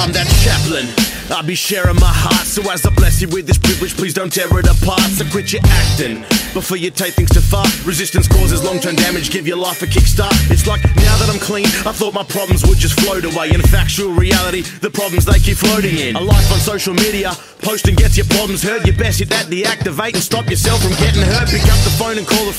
I'm that chaplain. I'll be sharing my heart, so as I bless you with this privilege, please don't tear it apart. So quit your acting before you take things too far. Resistance causes long term damage, give your life a kickstart. It's like now that I'm clean, I thought my problems would just float away. In factual reality, the problems they keep floating in. A life on social media, posting gets your problems heard. You best hit that deactivate and stop yourself from getting hurt. Pick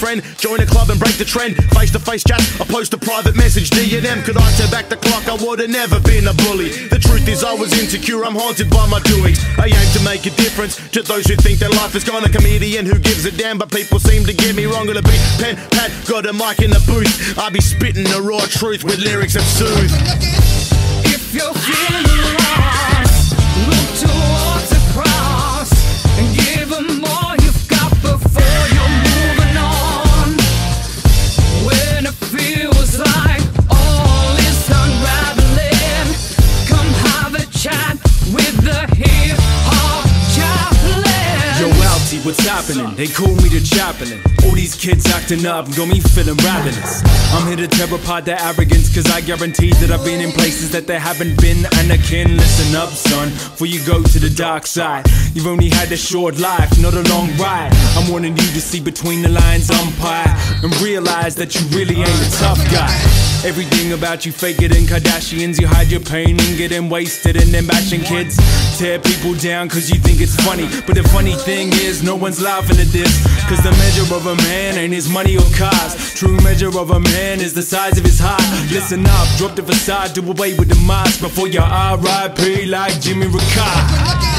friend, join a club and break the trend. Face to face chat, I post a private message, D&M. Could I turn back the clock? I would've never been a bully. The truth is, I was insecure, I'm haunted by my doings. I aim to make a difference to those who think their life is gone. A comedian who gives a damn, but people seem to get me wrong. Gonna be pen, pad, got a mic in the booth. I be spitting the raw truth with lyrics that soothe. Altty, what's happening? They call me the chaplain. All these kids acting up, got me feeling ravenous. I'm here to tear apart their arrogance, cause I guarantee that I've been in places that they haven't been. Anakin, listen up, son, before you go to the dark side. You've only had a short life, not a long ride. I'm wanting you to see between the lines, umpire, and realize that you really ain't a tough guy. Everything about you fake it in Kardashians. You hide your pain and getting wasted and then bashing kids. Tear people down cause you think it's funny. But the funny thing is, no one's laughing at this. Cause the measure of a man ain't his money or cars. True measure of a man is the size of his heart. Listen up, drop the facade, do away with the mask before your RIP like Jimmy Ricard.